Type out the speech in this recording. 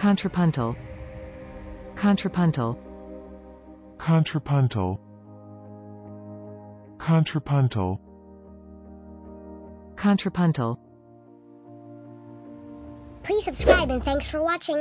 Contrapuntal. Contrapuntal. Contrapuntal. Contrapuntal. Contrapuntal. Please subscribe and thanks for watching.